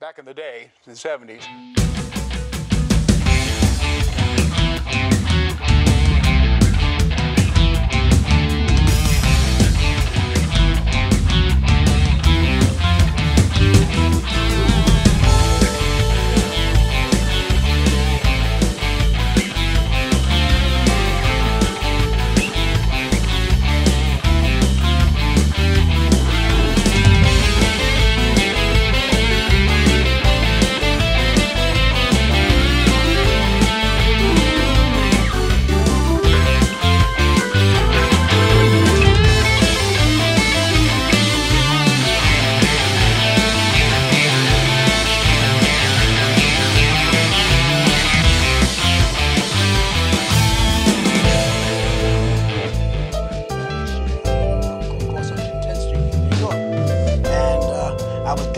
back in the day, in the 70s.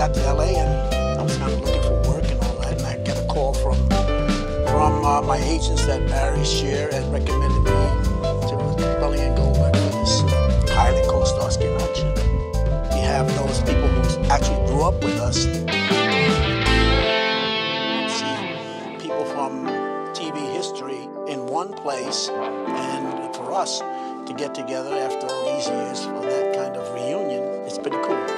Got to LA and I was kind of looking for work and all that. And I got a call from from uh, my agents that Barry Shear had recommended me to Spelling and Goldberg for this called Starsky and Hutch. We have those people who actually grew up with us. See people from TV history in one place, and for us to get together after all these years for that kind of reunion, it's pretty cool.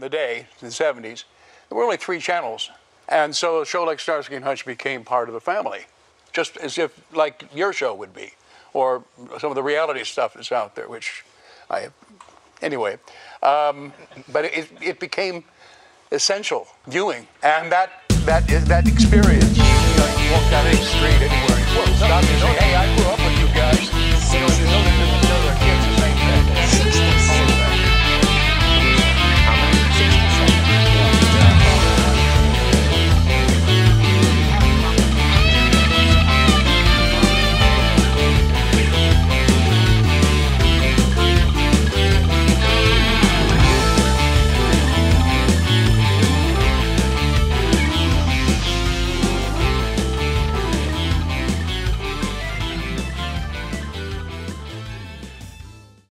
In the day, in the 70s, there were only three channels. And so a show like Starsky and Hutch became part of the family, just as if like your show would be, or some of the reality stuff that's out there, which I, anyway. Um, but it, it became essential viewing, and that that is that experience. You, know, you